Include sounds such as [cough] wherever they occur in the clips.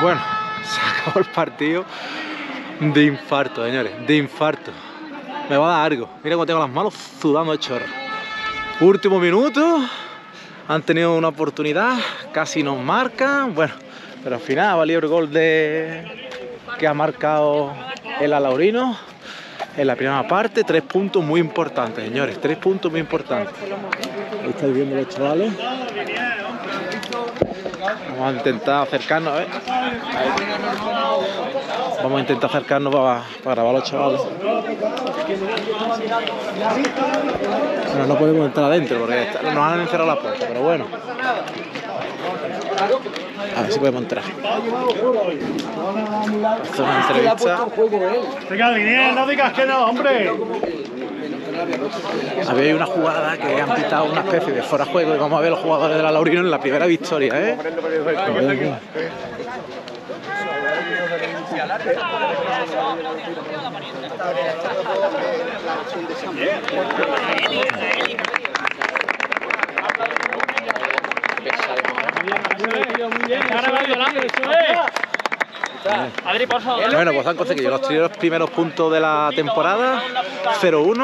Bueno, [laughs] se acabó el partido de infarto, señores, de infarto. Me va a dar algo. Mira cómo tengo las manos sudando de chorro. Último minuto. Han tenido una oportunidad, casi nos marcan. Bueno, pero al final ha valido el gol de que ha marcado el Alaurino en la primera parte. Tres puntos muy importantes, señores. Tres puntos muy importantes. Ahí estáis viendo los chavales. Vamos a intentar acercarnos. Ahí. Vamos a intentar acercarnos para, para grabar a los chavales. Bueno, no podemos entrar adentro porque nos han encerrado la puerta, pero bueno. A ver si podemos entrar. Hacer una entrevista. Venga, no digas que no, hombre. Había una jugada que han pitado una especie de fuera juego y vamos a ver los jugadores de la Laurino en la primera victoria, ¿eh? A ver. Adri, por favor. Bueno, pues han conseguido los tres primeros puntos de la temporada, 0-1.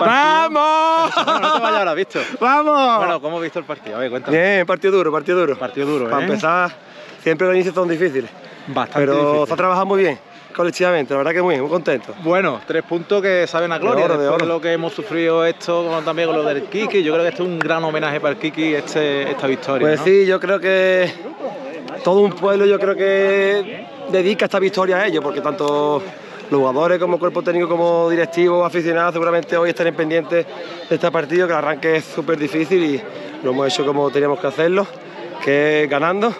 ¡Vamos! No, no te vayas ahora, visto. ¡Vamos! Bueno, ¿cómo has visto el partido? A ver, cuéntame. Bien, partido duro, partido duro. Partido duro, Para ¿eh? empezar, siempre los inicios son difíciles. Bastante Pero difícil. se ha trabajado muy bien, colectivamente, la verdad que muy, muy contento. Bueno, tres puntos que saben a gloria. De oro, de Después de, oro. lo que hemos sufrido esto con- también con lo del Kiki, yo creo que esto es un gran homenaje para el Kiki este, esta victoria. Pues ¿no? sí, yo creo que todo un pueblo, yo creo que dedica esta victoria a ellos, porque tanto los jugadores como cuerpo técnico, como directivos, aficionados, seguramente hoy estarán pendientes de este partido, que el arranque es súper difícil y lo hemos hecho como teníamos que hacerlo, que es ganando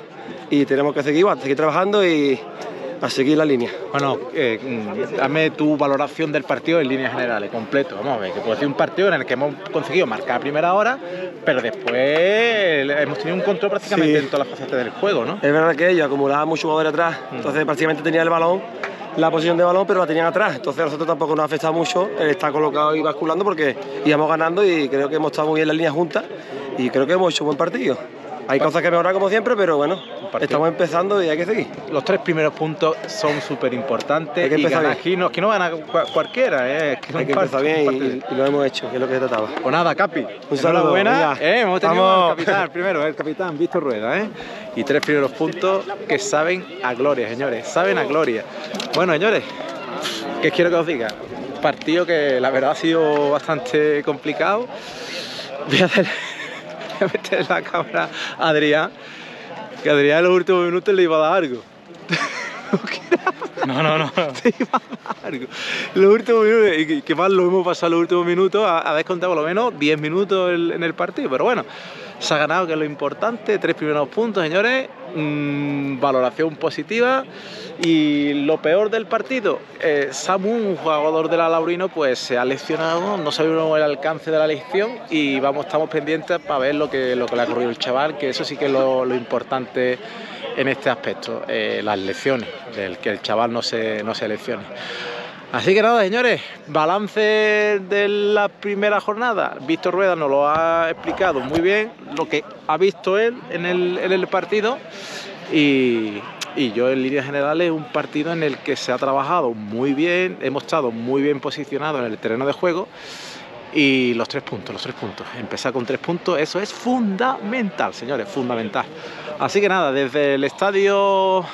y tenemos que seguir seguir trabajando y a seguir la línea. Bueno, eh, mm, dame tu valoración del partido en líneas generales, completo. Vamos a ver, que puede ser un partido en el que hemos conseguido marcar a primera hora, pero después hemos tenido un control prácticamente Sí. en todas las facetas del juego, ¿no? Es verdad que ellos acumulaban muchos jugadores atrás, entonces prácticamente tenían el balón, la posición de balón, pero la tenían atrás. Entonces a nosotros tampoco nos ha afectado mucho el estar colocado y basculando porque íbamos ganando y creo que hemos estado muy bien las líneas juntas y creo que hemos hecho un buen partido. Hay cosas que mejorar como siempre, pero bueno, estamos empezando y hay que seguir. Los tres primeros puntos son súper importantes Hay que y empezar ganar aquí no, aquí no gana cua- cualquiera, ¿eh? Es que Hay que empezar bien y, y lo hemos hecho, que es lo que se trataba. Pues nada, Capi. Un saludo, Enhorabuena. venga. Eh, hemos tenido Vamos. al capitán, el primero, el capitán Víctor Rueda, ¿eh? Y tres primeros puntos que saben a gloria, señores. Saben a gloria. Bueno, señores, ¿qué quiero que os diga? Partido que la verdad ha sido bastante complicado. Voy a, hacer, [laughs] meter la cámara a Adrián, que Adrián en los últimos minutos le iba a dar algo. [laughs] No, no, no. [laughs] Te iba algo. Los últimos minutos, que- mal lo hemos pasado los últimos minutos, habéis contado por lo menos 10 minutos el- en el partido, pero bueno, se ha ganado, que es lo importante, tres primeros puntos, señores, mm, valoración positiva. Y lo peor del partido, eh, Samu, un jugador de la Laurino, pues se ha lesionado, no sabemos el alcance de la lesión y vamos, estamos pendientes para ver lo que, lo que le ha ocurrido al chaval, que eso sí que es lo, lo importante en este aspecto, eh, las lecciones, del que el chaval no se, no se lesione. Así que nada, señores, balance de la primera jornada. Víctor Rueda nos lo ha explicado muy bien, lo que ha visto él en el, en el partido. Y, y yo en líneas generales un partido en el que se ha trabajado muy bien, hemos estado muy bien posicionados en el terreno de juego. Y los tres puntos, los tres puntos. Empezar con tres puntos, eso es fundamental, señores, fundamental. Así que nada, desde el estadio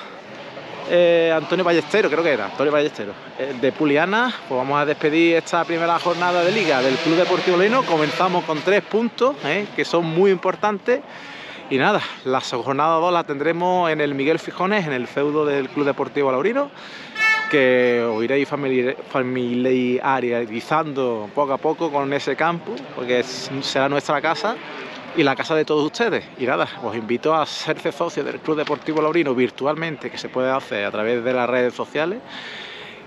eh, Antonio Ballestero, creo que era, Antonio Ballestero, eh, de Puliana, pues vamos a despedir esta primera jornada de liga del Club Deportivo Lino. Comenzamos con tres puntos, eh, que son muy importantes. Y nada, la jornada 2 la tendremos en el Miguel Fijones, en el feudo del Club Deportivo Laurino, que os iréis familiar- familiarizando poco a poco con ese campo, porque será nuestra casa y la casa de todos ustedes. Y nada, os invito a hacerse socio del Club Deportivo Laurino virtualmente, que se puede hacer a través de las redes sociales.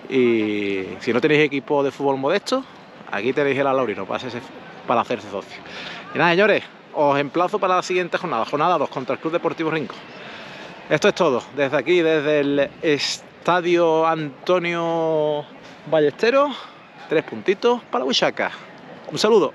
Y si no tenéis equipo de fútbol modesto, aquí tenéis el Laurino para hacerse, para hacerse socio. Y nada, señores, os emplazo para la siguiente jornada, jornada 2 contra el Club Deportivo Rincón. Esto es todo, desde aquí, desde el Estadio Antonio Ballesteros, tres puntitos para Huichaca. Un saludo.